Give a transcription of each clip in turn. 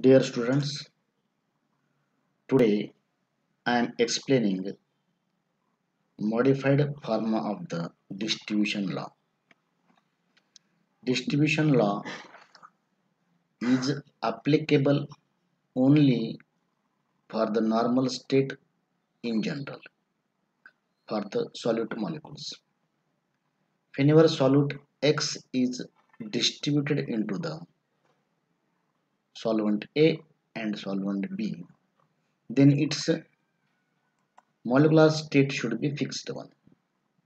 Dear students, today I am explaining modified form of the distribution law. Distribution law is applicable only for the normal state in general for the solute molecules. Whenever solute X is distributed into the solvent A and solvent B, then its molecular state should be fixed one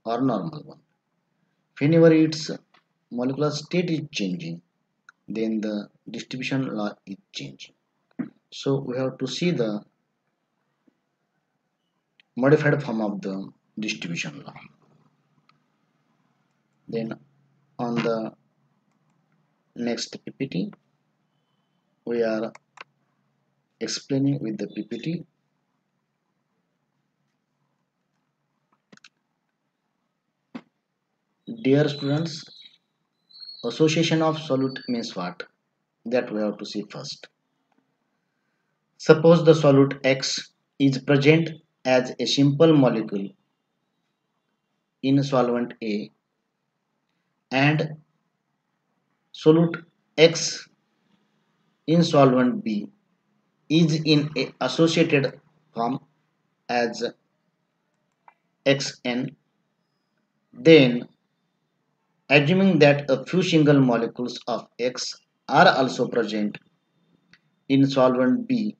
or normal one. Whenever its molecular state is changing, then the distribution law is changing. So we have to see the modified form of the distribution law. Then on the next PPT, we are explaining with the PPT dear students association of solute means what? That we have to see first. Suppose the solute x is present as a simple molecule in solvent a and solute x in solvent b is in a associated form as xn then assuming that a few single molecules of X are also present in solvent B,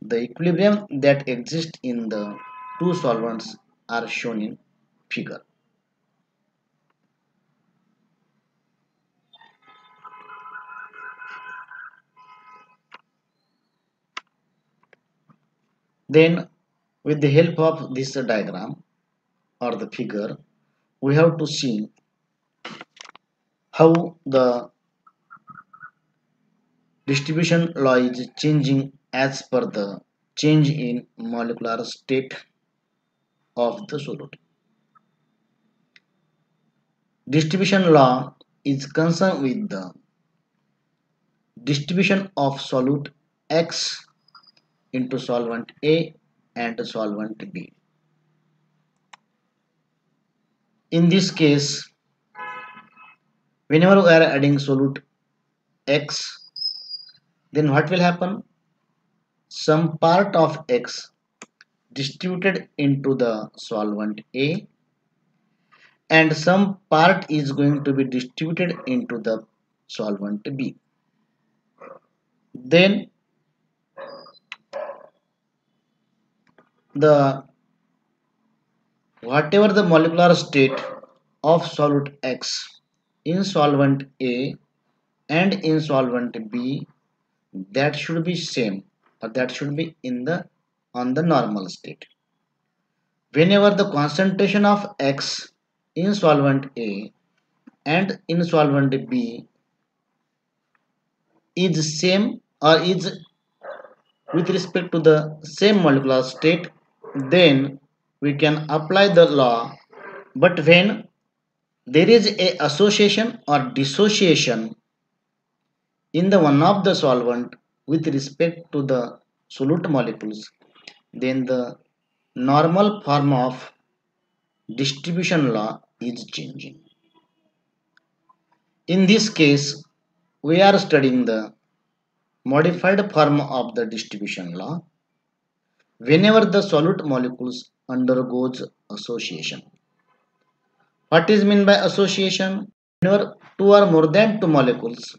the equilibrium that exists in the two solvents are shown in figure. Then with the help of this diagram or the figure, we have to see how the distribution law is changing as per the change in molecular state of the solute. Distribution law is concerned with the distribution of solute X into solvent A and solvent B. In this case, whenever we are adding solute x then what will happen some part of x distributed into the solvent A and some part is going to be distributed into the solvent B. Then the whatever the molecular state of solute X in solvent A and in solvent B that should be same or that should be in the on the normal state. Whenever the concentration of X in solvent A and in solvent B is same or is with respect to the same molecular state then we can apply the law but when there is a association or dissociation in the one of the solvent with respect to the solute molecules then the normal form of distribution law is changing. In this case, we are studying the modified form of the distribution law whenever the solute molecules undergoes association. What is meant by association? Whenever two or more than two molecules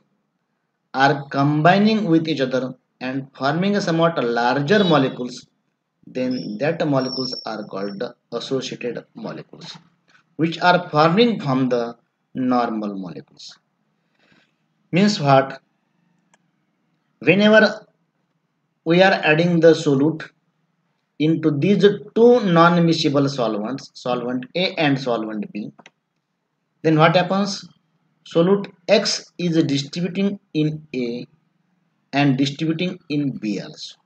are combining with each other and forming a somewhat larger molecules, then that molecules are called associated molecules, which are forming from the normal molecules. Means what? Whenever we are adding the solute into these two non-miscible solvents, solvent A and solvent B, then what happens? Solute X is distributing in A and distributing in B also.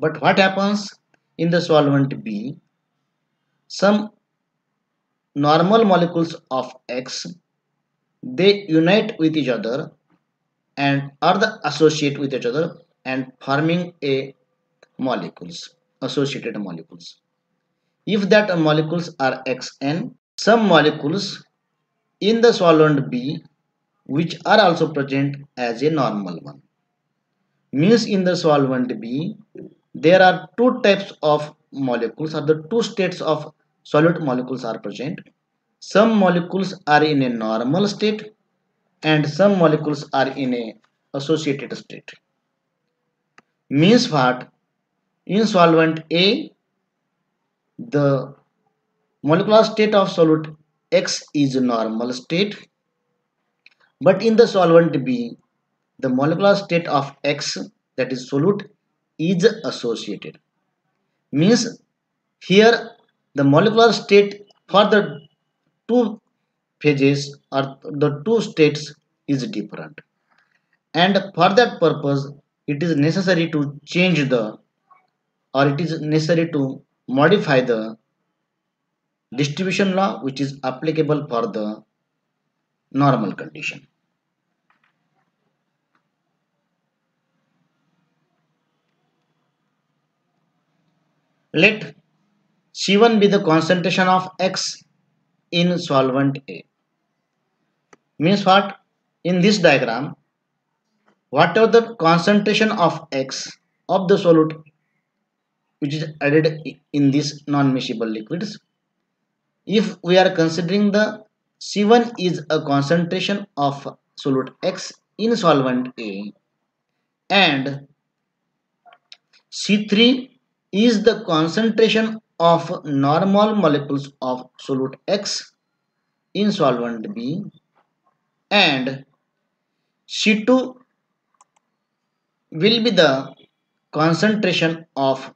But what happens in the solvent B? Some normal molecules of X they unite with each other and are the associate with each other and forming a molecules associated molecules. If that molecules are xn some molecules in the solvent b which are also present as a normal one. Means in the solvent b there are two types of molecules or the two states of solid molecules are present. Some molecules are in a normal state and some molecules are in a associated state. Means what in solvent a the molecular state of solute x is normal state. But in the solvent b the molecular state of x that is solute is associated. Means here the molecular state for the two phases or the two states is different. And for that purpose it is necessary to change the or it is necessary to modify the distribution law which is applicable for the normal condition let C1 be the concentration of X in solvent A. Means what? In this diagram, whatever the concentration of X of the solute which is added in this non-miscible liquids, if we are considering the C1 is a concentration of solute X in solvent A and C3 is the concentration of normal molecules of solute X in solvent B and C2 will be the concentration of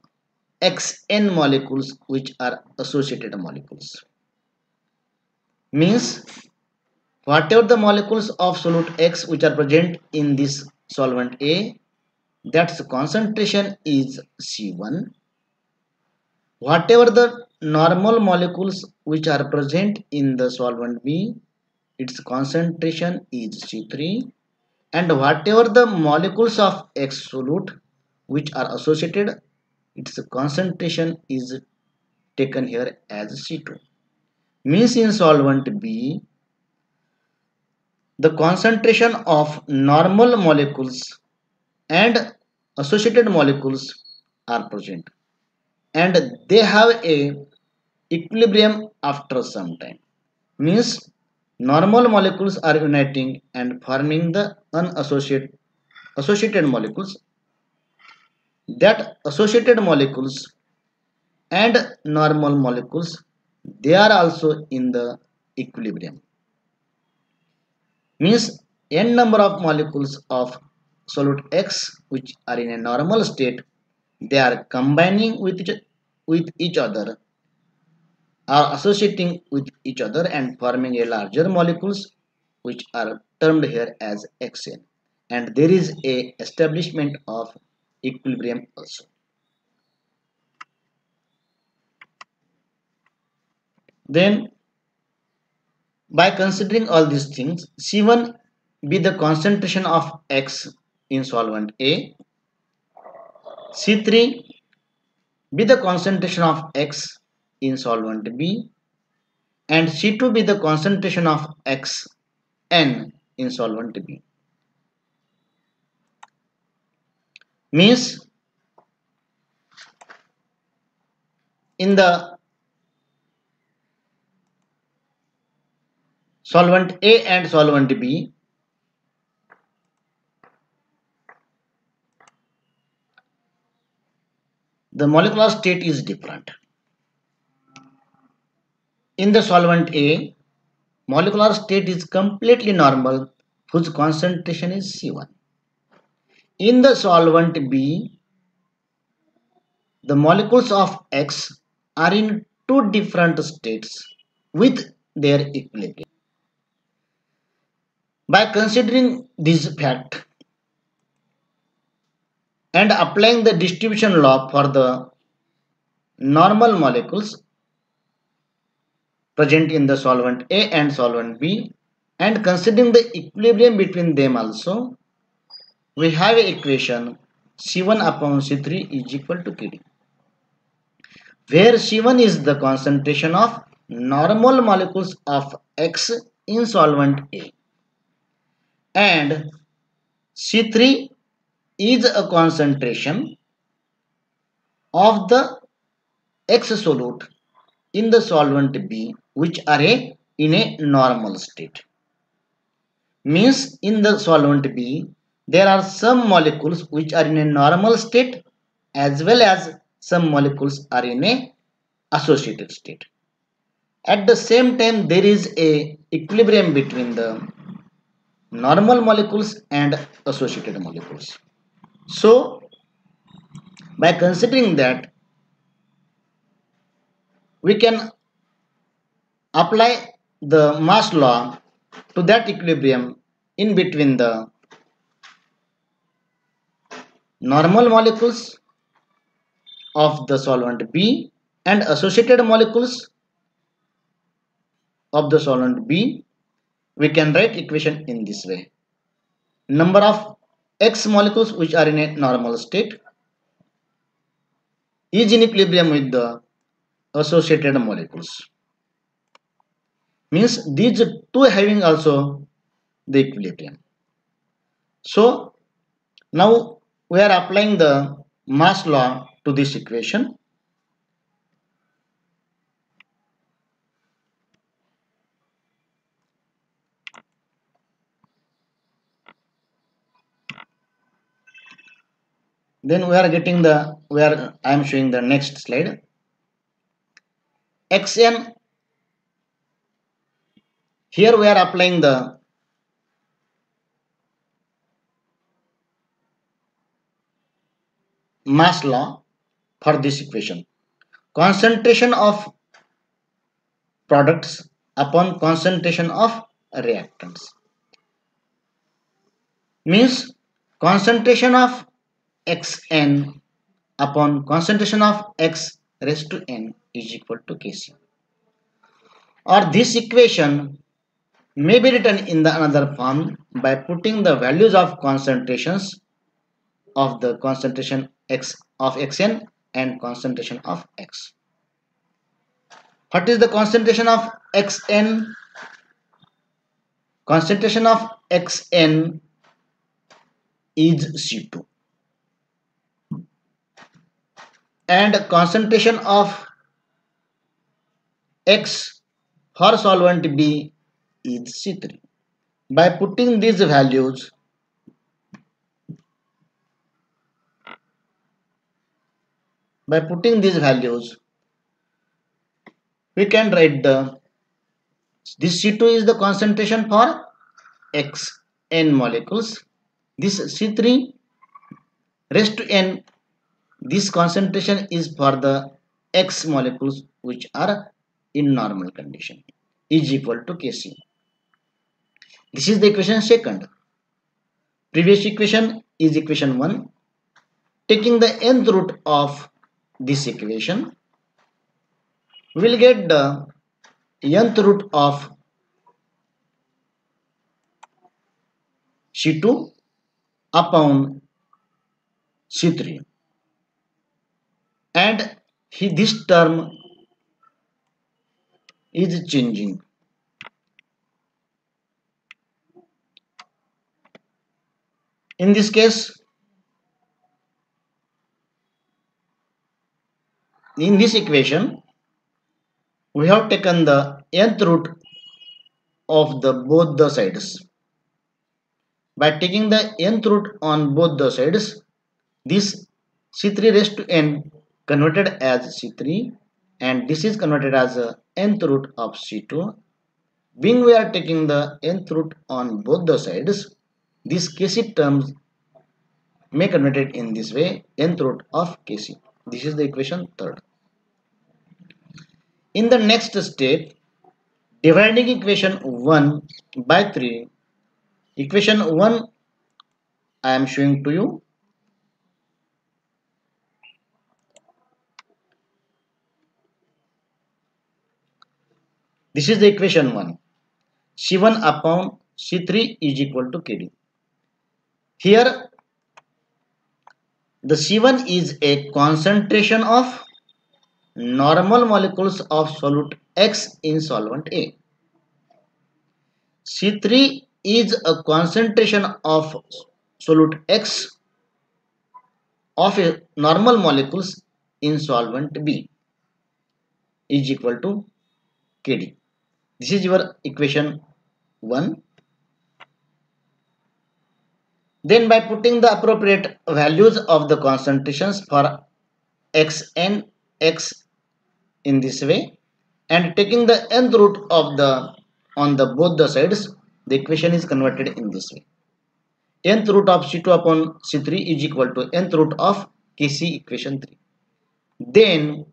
Xn molecules which are associated molecules. Means whatever the molecules of solute X which are present in this solvent A that's concentration is C1 whatever the normal molecules which are present in the solvent B its concentration is C3 and whatever the molecules of X solute which are associated its concentration is taken here as C2 means in solvent B the concentration of normal molecules and associated molecules are present. And they have a equilibrium after some time. Means normal molecules are uniting and forming the unassociated associated molecules that associated molecules and normal molecules they are also in the equilibrium. Means n number of molecules of solute x which are in a normal state they are combining with each, with each other are associating with each other and forming a larger molecules which are termed here as xn and there is a establishment of equilibrium also. Then by considering all these things c1 be the concentration of x in solvent a. C3 be the concentration of X in solvent B. And C2 be the concentration of X N in solvent B. Means in the solvent A and solvent B the molecular state is different. In the solvent A, molecular state is completely normal whose concentration is C1. In the solvent B, the molecules of X are in two different states with their equilibrium. By considering this fact, and applying the distribution law for the normal molecules present in the solvent A and solvent B and considering the equilibrium between them also we have equation C1 upon C3 is equal to Kd where C1 is the concentration of normal molecules of X in solvent A and C3 is a concentration of the X solute in the solvent B which are a, in a normal state. Means in the solvent B there are some molecules which are in a normal state as well as some molecules are in a associated state. At the same time there is a equilibrium between the normal molecules and associated molecules. So by considering that we can apply the mass law to that equilibrium in between the normal molecules of the solvent B and associated molecules of the solvent B we can write equation in this way. Number of X molecules which are in a normal state is in equilibrium with the associated molecules. Means these two having also the equilibrium. So now we are applying the mass law to this equation. Then we are getting the where I am showing the next slide. Xn here we are applying the mass law for this equation concentration of products upon concentration of reactants means concentration of xn upon concentration of x raised to n is equal to Kc. Or this equation may be written in the another form by putting the values of concentrations of the concentration x of xn and concentration of x. What is the concentration of xn? Concentration of xn is C2 and concentration of X for solvent B is C3. By putting these values, by putting these values, we can write the this C2 is the concentration for X n molecules. This C3 rest to n, this concentration is for the X molecules which are in normal condition is equal to Kc. This is the equation second. Previous equation is equation 1. Taking the nth root of this equation, we will get the nth root of C2 upon C3 and this term is changing. In this case, in this equation, we have taken the nth root of the both the sides. By taking the nth root on both the sides, this C3 raised to n converted as C3 and this is converted as a nth root of C2. Being we are taking the nth root on both the sides, this Kc terms may converted in this way nth root of Kc. This is the equation third. In the next step, dividing equation 1 by 3, equation 1 I am showing to you This is the equation 1. C1 upon C3 is equal to Kd. Here the C1 is a concentration of normal molecules of solute X in solvent A. C3 is a concentration of solute X of a normal molecules in solvent B is equal to Kd. This is your equation 1. Then by putting the appropriate values of the concentrations for x and x in this way and taking the nth root of the on the both the sides the equation is converted in this way. Nth root of c2 upon c3 is equal to nth root of kc equation 3 then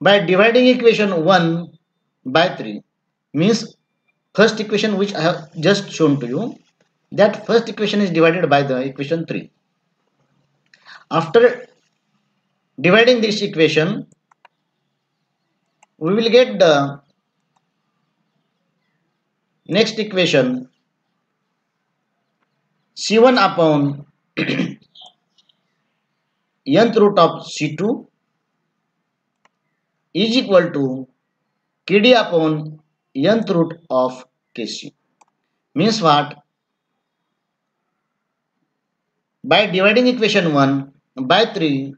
by dividing equation 1 by 3 means first equation which I have just shown to you that first equation is divided by the equation 3 after dividing this equation we will get the next equation c1 upon nth root of c2 is equal to kd upon nth root of kc means what by dividing equation 1 by 3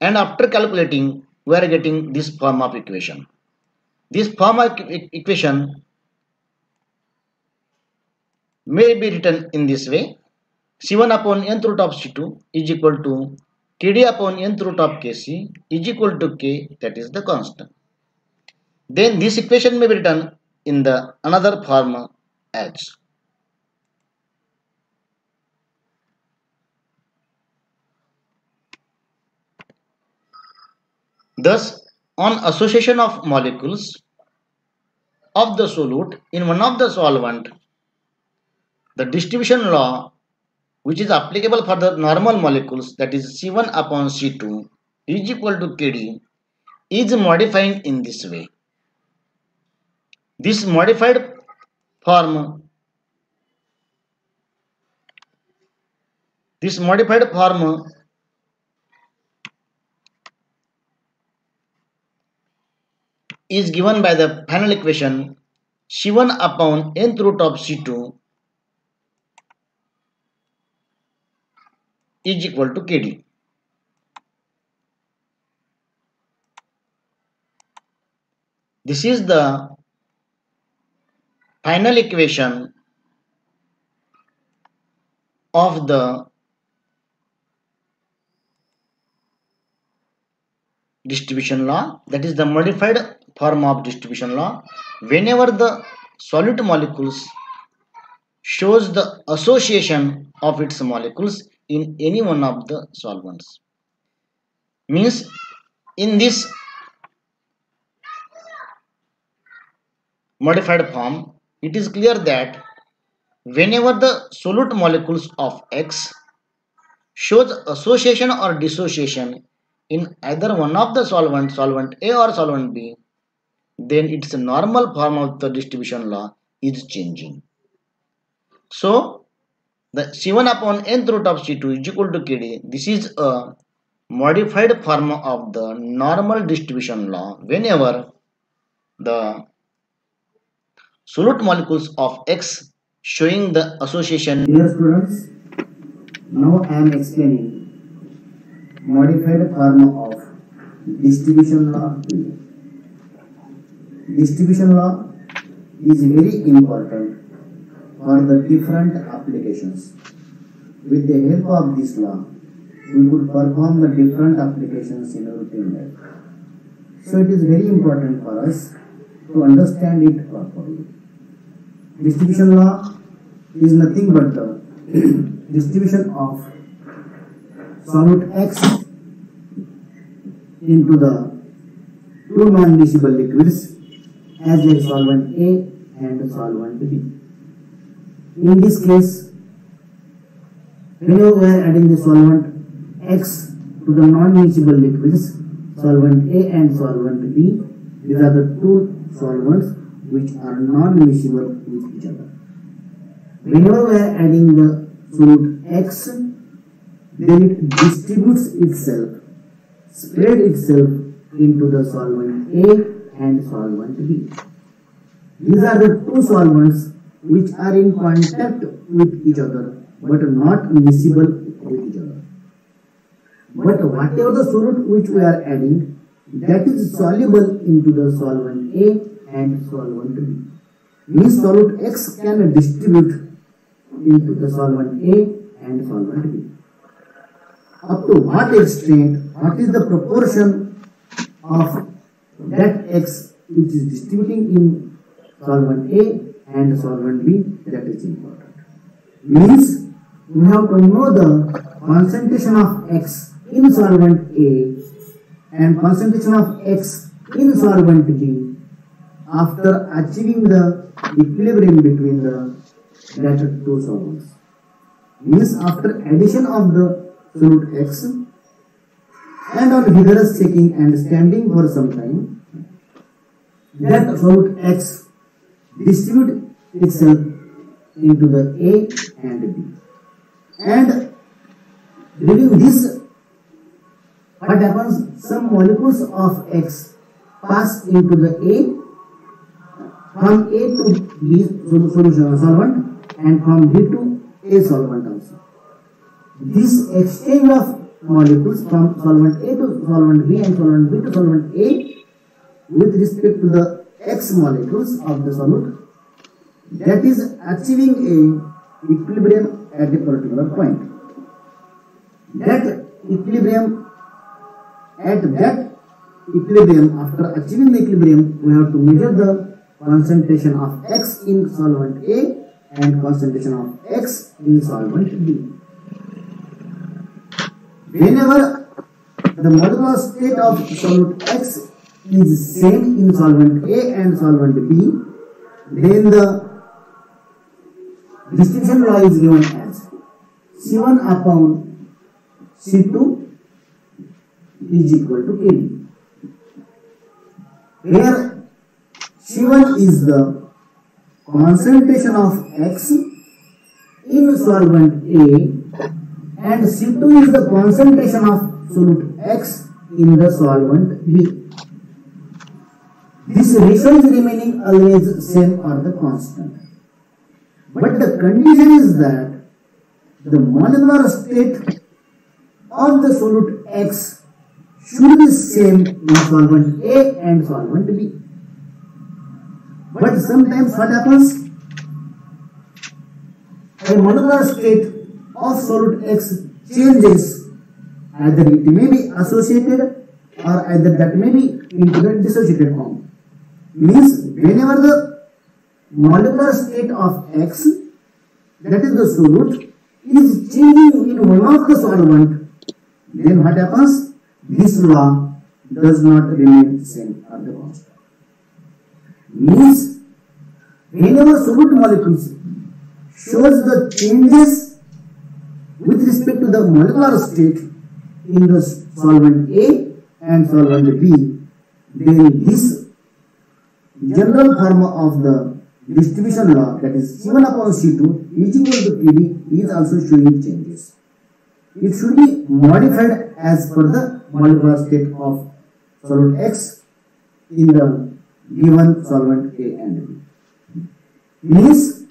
and after calculating we are getting this form of equation. This form of equation may be written in this way. C1 upon nth root of c2 is equal to kd upon nth root of kc is equal to k that is the constant. Then this equation may be written in the another form as Thus, on association of molecules of the solute in one of the solvent, the distribution law which is applicable for the normal molecules that is C1 upon C2 is equal to Kd is modified in this way. This modified form this modified form is given by the final equation C1 upon nth root of C2 is equal to Kd. This is the final equation of the distribution law that is the modified form of distribution law whenever the solute molecules shows the association of its molecules in any one of the solvents. Means in this modified form it is clear that whenever the solute molecules of X shows association or dissociation in either one of the solvent, solvent A or solvent B, then its a normal form of the distribution law is changing. So, the C1 upon nth root of C2 is equal to KD. This is a modified form of the normal distribution law whenever the solute molecules of X showing the association. Dear students, now I am explaining modified form of distribution law. Distribution law is very important for the different applications. With the help of this law, we could perform the different applications in a routine life. So it is very important for us to understand it properly. Distribution law is nothing but the distribution of solute X into the two non-miscible liquids as like solvent A and solvent B. In this case, whenever we are adding the solvent X to the non-miscible liquids, solvent A and solvent B, these are the two solvents which are non-miscible with each other. Whenever we are adding the solute X then it distributes itself, spread itself into the solvent A and solvent B. These are the two solvents which are in contact with each other but not miscible with each other. But whatever the solute which we are adding, that is soluble into the solvent A and solvent B. Means solute X can distribute into the solvent A and solvent B. Up to what extent, what is the proportion of that X which is distributing in solvent A and solvent B, that is important. Means we have to know the concentration of X in solvent A and concentration of X in solvent B after achieving the equilibrium between the that two solvents. Means after addition of the solute X and on vigorous checking and standing for some time, that solute X distribute itself into the A and B. And during this, what happens? Some molecules of X pass into the A from A to B solution solvent and from B to A solvent also. This exchange of molecules from solvent A to solvent B and solvent B to solvent A with respect to the X molecules of the solute that is achieving a equilibrium at a particular point. That equilibrium at that equilibrium after achieving the equilibrium we have to measure the concentration of X in solvent A and concentration of X in solvent B. Whenever the molecular state of solute X is same in solvent A and solvent B, then the distribution law is given as C1 upon C2 is equal to KD. Where C1 is the concentration of X in solvent A and C2 is the concentration of solute X in the solvent B. This ratio is remaining always same or the constant. But the condition is that the molecular state of the solute X should be the same in solvent A and solvent B. But sometimes what happens? A molecular state of solute X changes. Either it may be associated or either that may be into the dissociated form. Means whenever the molecular state of X, that is the solute, is changing in one of the solvent, then what happens? This law does not remain the same or the constant. Means whenever solute molecules shows the changes with respect to the molecular state in the solvent A and solvent B, then this general form of the distribution law that is C1 upon C2 is equal to PD is also showing changes. It should be modified as per the molecular state of solute X in the given solvent A and B. Means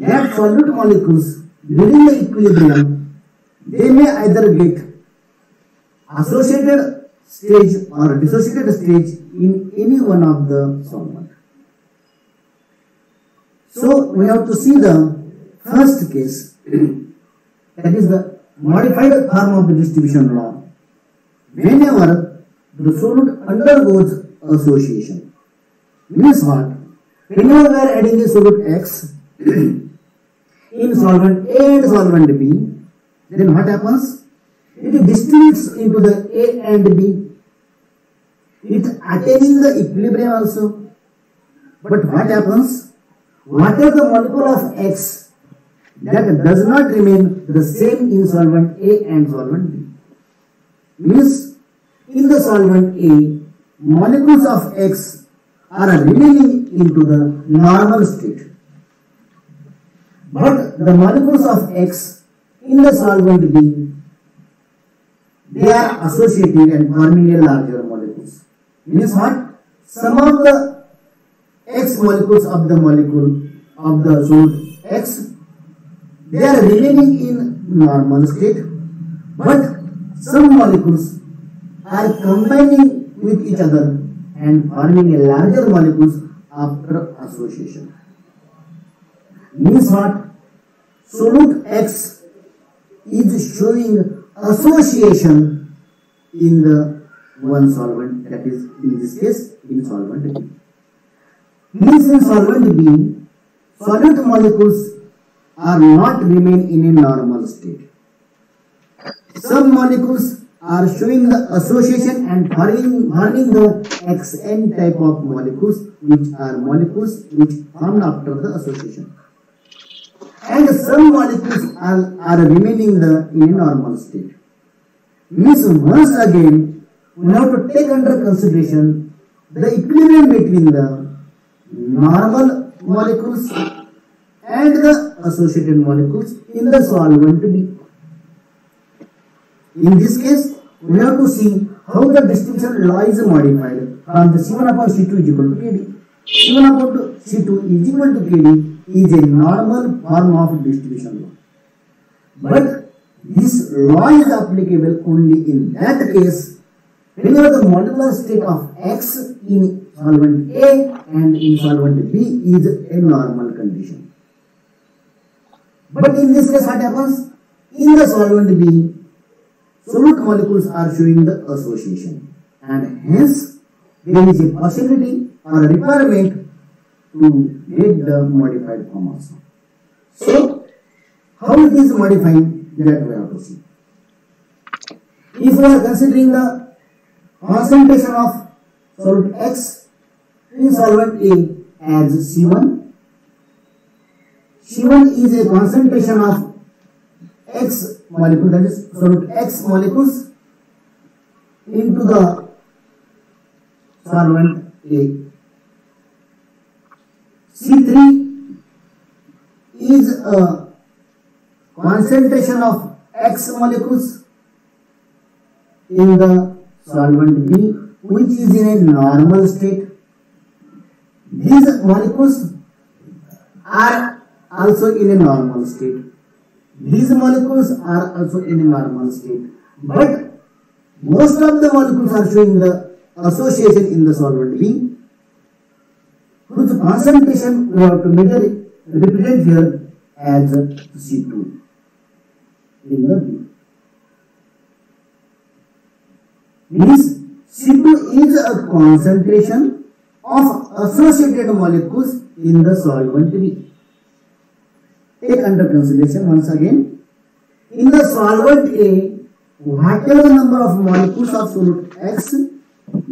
that solute molecules during the equilibrium they may either get associated stage or dissociated stage in any one of the solvent. So we have to see the first case that is the modified form of the distribution law. Whenever the solute undergoes association, means what? Whenever we are adding a solute X in solvent A and solvent B, then what happens? It distributes into the A and B. It attaining the equilibrium also. But what happens? Whatever the molecule of X that does not remain the same in solvent A and solvent B. Means in the solvent A, molecules of X are remaining into the normal state. But the molecules of X in the solvent B they are associated and forming a larger molecules. Means what? Some of the X molecules of the molecule of the solute X, they are remaining in normal state, but some molecules are combining with each other and forming a larger molecules after association. Means what? Solute X is showing association in the one solvent that is in this case in solvent. Means in solvent B, solute molecules are not remain in a normal state. Some molecules are showing the association and forming, forming the XN type of molecules which are molecules which formed after the association. And some molecules are, are remaining the in a normal state. Means once again we have to take under consideration the equilibrium between the normal molecules and the associated molecules in the solvent B. In this case, we have to see how the distribution law is modified from the C1 upon C2 is equal to KD. C1 upon C2 is equal to KD is a normal form of distribution law. But this law is applicable only in that case whenever the molecular state of X in solvent A and in solvent B is a normal condition. But in this case what happens? In the solvent B, solute molecules are showing the association and hence there is a possibility or a requirement to get the modified form also. So, how it is modified that we have to see. If we are considering the concentration of solute X in solvent A as C1, C1 is a concentration of X molecule that is solute X molecules into the solvent A. C3 is a concentration of X molecules in the solvent B which is in a normal state. These molecules are also in a normal state. These molecules are also in a normal state. But most of the molecules are showing the association in the solvent B whose concentration we have to measure represent here as C2 in the B. Means C2 is a concentration of associated molecules in the solvent B. Take under consideration once again. In the solvent A, whatever number of molecules of solute X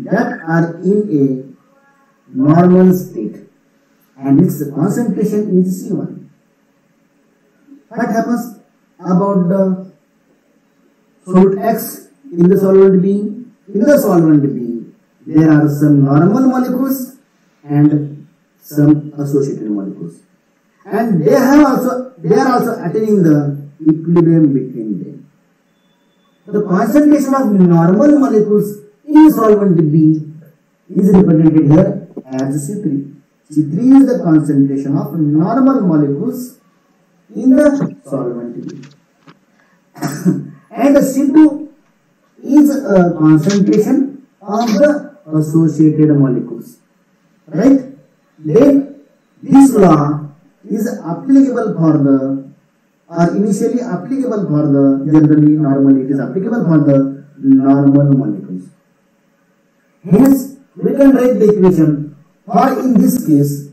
that are in a normal state and its concentration is C1. What happens about the solute X in the solvent B? In the solvent B, there are some normal molecules and some associated molecules. And they have also they are also attaining the equilibrium between them. The concentration of normal molecules in solvent B is represented here as C3. C3 is the concentration of normal molecules in the solvent B. and C2 is a concentration of the associated molecules. Right? Then this law is applicable for the or initially applicable for the generally normally it is applicable for the normal molecules. Hence we can write the equation or in this case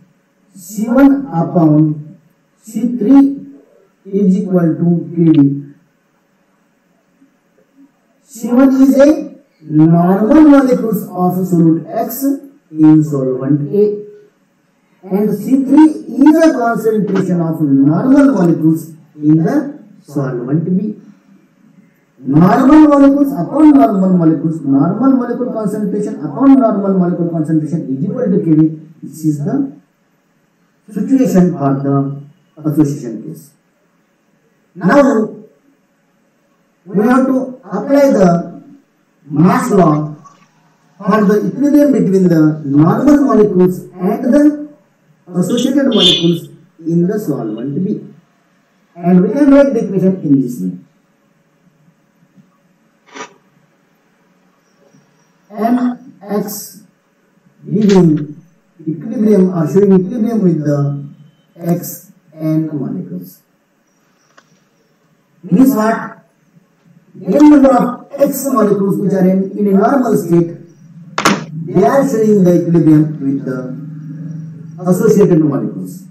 C1 upon C3 is equal to KD C1 is a normal molecules of solute X in solvent A and C3 is a concentration of normal molecules in the solvent B. Normal molecules upon normal molecules, normal molecule concentration upon normal molecule concentration is equal to Kd. This is the situation for the association case. Now we have to apply the mass law for the equilibrium between the normal molecules and the associated molecules in the solvent B. And we can write the equation in this way. Mx giving equilibrium or showing equilibrium with the X n molecules. Means what? N number of X molecules which are in, in a normal state, they are showing the equilibrium with the associated molecules.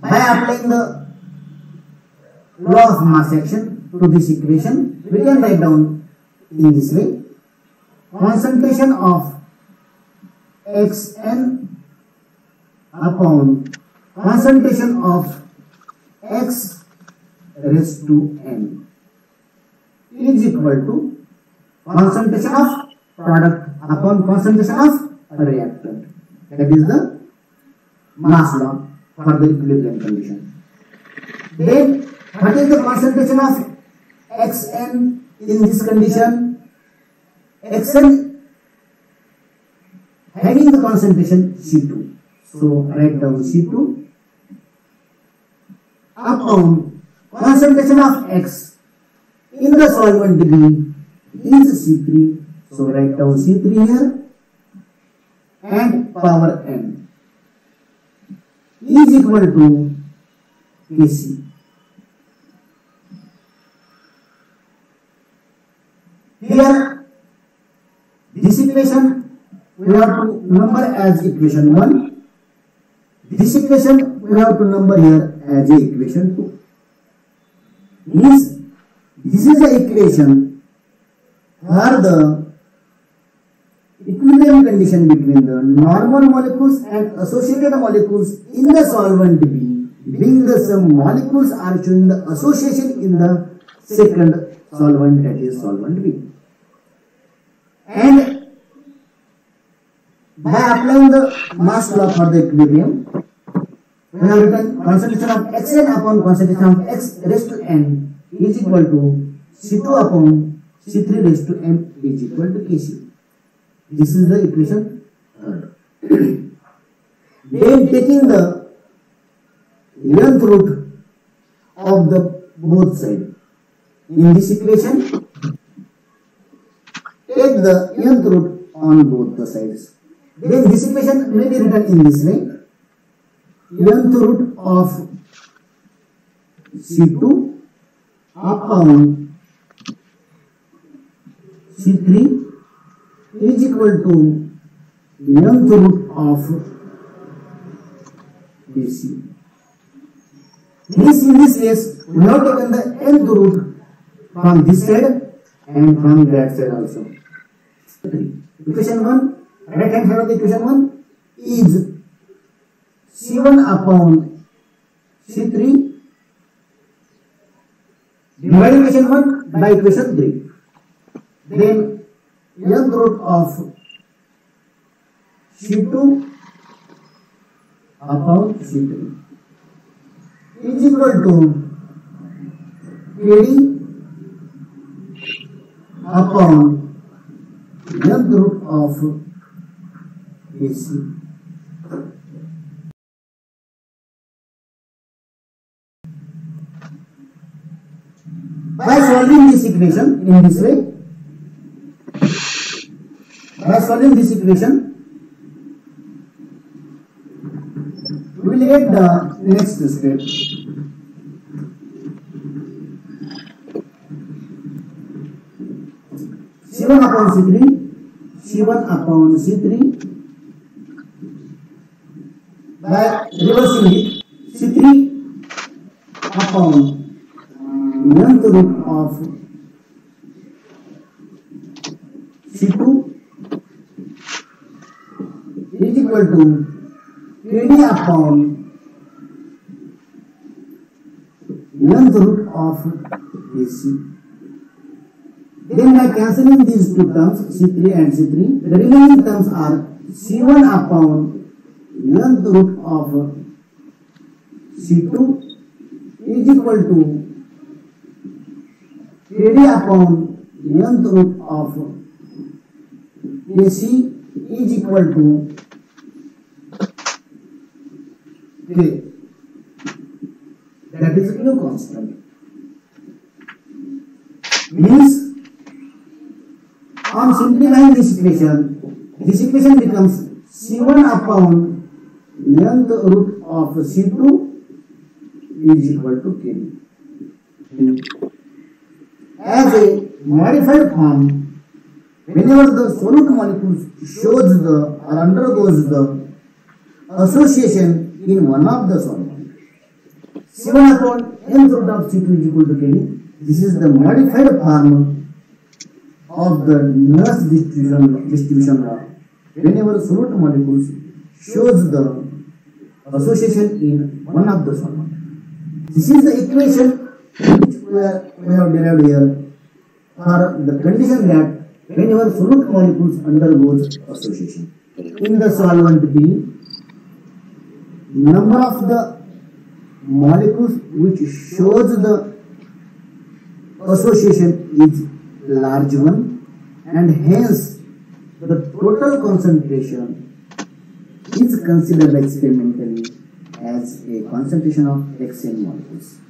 By applying the law of mass action to this equation, we can write down in this way concentration of xn upon concentration of x raised to n is equal to concentration of product upon concentration of reactant. That is the mass law for the equilibrium condition. Then, what is the concentration of xn in this condition? xn having the concentration C2. So write down C2 upon concentration of X in the solvent B is C3. So write down C3 here and power n is equal to Kc. Here this equation we have to number as equation 1. This equation we have to number here as equation 2. Means this is the equation for the equilibrium condition between the normal molecules and associated molecules in the solvent B being the some molecules are showing the association in the second solvent that is solvent B. And by applying the mass law for the equilibrium, we have written concentration of xn upon concentration of x raised to n is equal to C2 upon C3 raised to m is equal to Kc. This is the equation then taking the nth root of the both side. In this equation, take the nth root on both the sides. Then this equation may be written in this way. nth root of C2 आपका C three is equal to length root of B C three this case we have the nth root from this side and from that side also equation one right hand side of the equation one is C one upon C three dividing equation 1 by equation 3. Then nth root of C2 upon C3 is equal to KD upon nth root of AC. By solving this equation in this way, by solving this equation, we will get the next step. C1 upon C3, C1 upon C3, by reversing it, C3 upon nth root of C2 is equal to KD upon nth root of AC. Then by cancelling these two terms C3 and C3, the remaining terms are C1 upon nth root of C2 is equal to KD upon nth root of Kc is equal to K. That is new constant. Means on simplifying this equation, this equation becomes C1 upon nth root of C2 is equal to K. As a modified form, whenever the solute molecule shows the or undergoes the association in one of the solvent, C1 upon root of C2 is equal to K. This is the modified form of the Nernst distribution, distribution law. Whenever solute molecules shows the association in one of the solvent. This is the equation which we, are, have derived here for the condition that whenever solute molecules undergoes association. In the solvent B, number of the molecules which shows the association is large one and hence the total concentration is considered experimentally as a concentration of xn molecules.